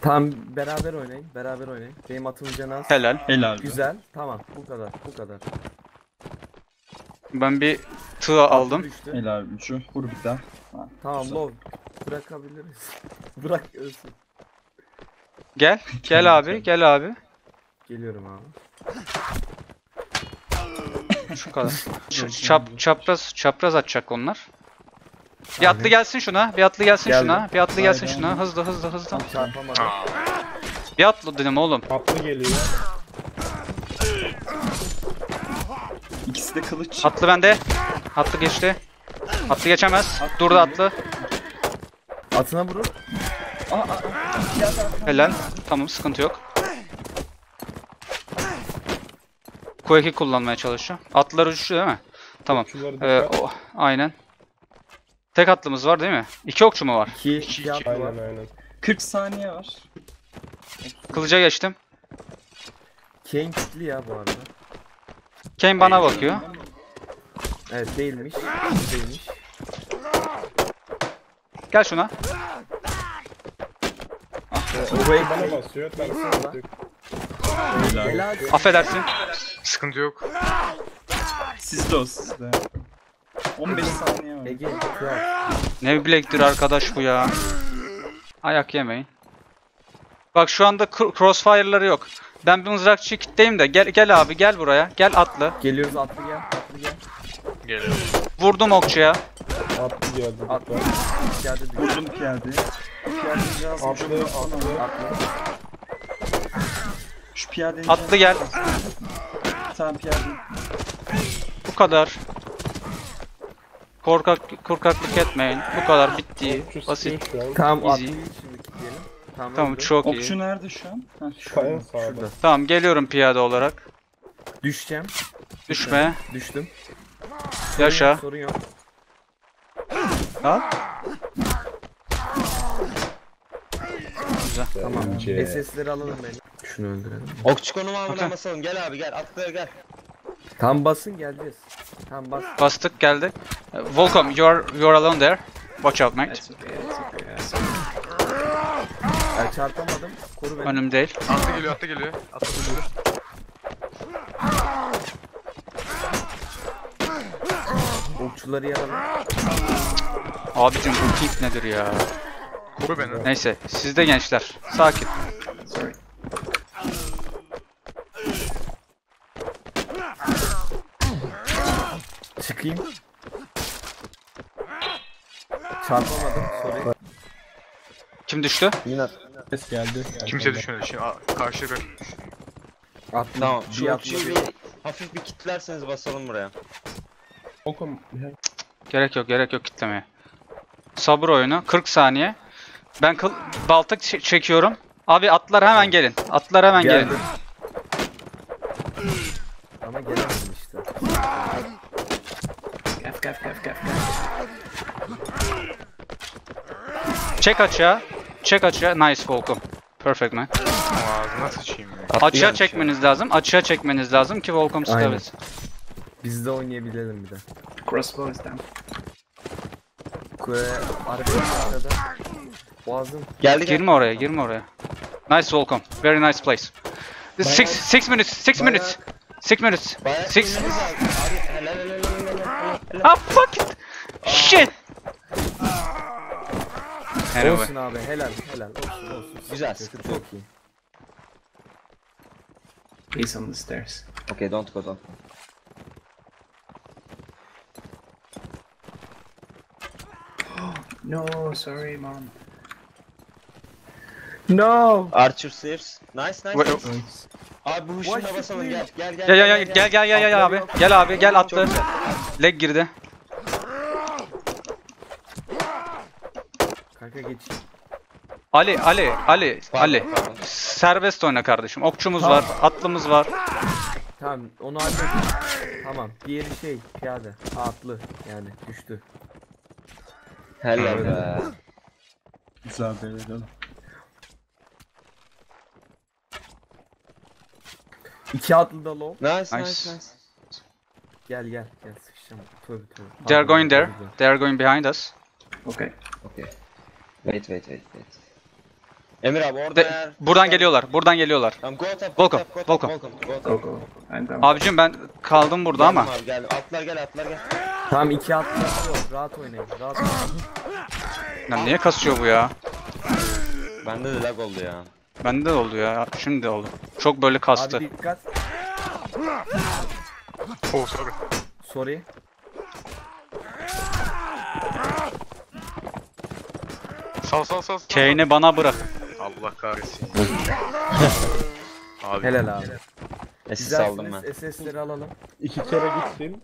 Tamam beraber oynayın. Beraber oynayın. Benim atımın canı az. Helal. Helal. Güzel. Tamam. Bu kadar. Bu kadar. Ben bir tığ aldım. Düştü. Helal üçü. Vur bir daha. Ha, Tamam güzel. low. Bırakabiliriz. Bırak ölsün. Gel. Gel abi. Gel abi. Geliyorum abi. Şu kadar. Ç- çap, çapraz, çapraz atacak onlar. Bir atlı gelsin şuna. Bir atlı gelsin Geldim. şuna. Bir atlı gelsin Haydi, şuna. Hızlı hızlı hızlı. Tam çarpamadım. Bir atlı dedim oğlum. Atlı geliyor. İkisi de kılıç. Atlı bende. Atlı geçti. Atlı geçemez. Durdu atlı. Atına vurur. Aa, aa, aa. Ya da- Helal. Tamam sıkıntı yok. Q2 kullanmaya çalışıyor. Atlılar uçuşu değil mi? Tamam. Ee, o, aynen. Tek atlımız var değil mi? İki okçu mu var? 2 2 atlı var. Aynen aynen. 40 saniye var. Kılıca geçtim. Kane kitli ya bu arada. Kane bana bakıyor. Evet değilmiş. Değilmiş. Gel şuna. Burayı Bana basıyor. Ben. Helal. Helal. Affedersin. Sıkıntı yok. Sizde o sizde. 15 saniye. Ege kral. Ne bilektir arkadaş bu ya. Ayak yemeyin. Bak şu anda cr- crossfire'ları yok. Ben bir mızrakçıyı kitleyim de gel gel abi gel buraya. Gel atlı. Geliyoruz atlı gel. Atlı gel. Geliyor. Vurdum okçuya. Atlı geldi. Atlı. Geldi. Vurdum piyade. Piyade biraz Atlı atlı. Atlı. Şu piyadenin Atlı gel. Tamam piyade. Bu kadar. Korkak korkaklık etmeyin. Bu kadar bitti. Basit. Tamam Easy. Tamam, Tamam öldü. çok iyi. Okçu nerede şu an? Ha, Şu en sağda. Şurada. Tamam geliyorum piyade olarak. Düşeceğim. Düşme. Düştüm. Yaşa. Sorun yok. Al. Tamam. Bence. SS'leri alalım beni. Şunu öldürelim. Okçu konumu basalım. Gel abi gel. Atlıya gel. Tam basın geleceğiz. Tam bas. Bastık geldi. Volcom, you're you're alone there. Watch out mate. Ben çarpamadım. Koru beni. Önüm değil. Atlı geliyor, atlı geliyor. Atlı geliyor. Okçuları yaralım. Abicim bu pink nedir ya? Koru beni. Neyse siz de gençler. Sakin. Çıkayım. Çarpamadım. Sorry. Kim düştü? Yine. Ses geldi. Kimse düşmedi. Şimdi karşı bir Attım. Tamam. Bir Şu bir- bir hafif bir kitlerseniz basalım buraya. Okum. Gerek yok gerek yok kitlemeye. Sabır oyunu 40 saniye. Ben kıl baltık ç- çekiyorum. Abi atlar hemen gelin. Atlar hemen gelin. Geldim. Ama gelemedim işte. Çek açığa. Çek açığa. Nice Volcom. Perfect man. ağzına sıçayım ya. Açığa çekmeniz lazım. Açığa çekmeniz lazım ki Volcom Aynen. sıkabilsin. Biz de oynayabilelim bir de. Crossbow is down. Arkada boğazım. Geldi gel. Girme oraya, girme oraya. Nice Volcom. Very nice place. Six, six minutes, six minutes. Six minutes. Bayağı Six. kullanırız abi. Abi helal helal helal helal. helal. Ah fuck it. Shit. Anyway. Olsun abi helal helal olsun olsun. Güzel, Çok- sıkıntı yok. iyi. He's on the stairs. Okay don't go don't go. No, sorry, mom. No. Archer Sears. Nice nice. Wait, nice. Abi bu gel gel gel. Gel gel gel gel gel gel gel abi. Gel abi gel attı. Leg girdi. Kanka geç. Ali Ali Ali Pardon, Ali. Serbest oyna kardeşim. Okçumuz var, atlımız var. Tamam onu hallettim. Tamam. Diğeri şey piyade. Atlı yani düştü. Helal be. Güzel devredelim. İki atlı da low. Nice Nice. nice nice. Gel gel gel sıkışacağım. Tövbe tövbe. They are going there. They are going behind us. Okay. Okay. Wait wait wait wait. Emir abi orada De- eğer... buradan geliyorlar. Buradan geliyorlar. Tamam go tap, Volkan, go tap, Volkan. go tap, go tap. Go, go. I'm down. Abicim ben kaldım burada ama. Geldim Abi, geldim. Atlar gel atlar gel. Tamam iki atlı yok. Rahat oynayın. Rahat oynayın. Lan niye kasıyor bu ya? Bende de lag oldu ya. Bende de oldu ya. Şimdi oldu. Çok böyle kastı. Abi dikkat. Oh sorry. Sorry. Sal sal sal. sal. Kane'i bana bırak. Allah kahretsin. abi. Helal abi. Esis aldım ben. SS'leri alalım. İki kere gittim.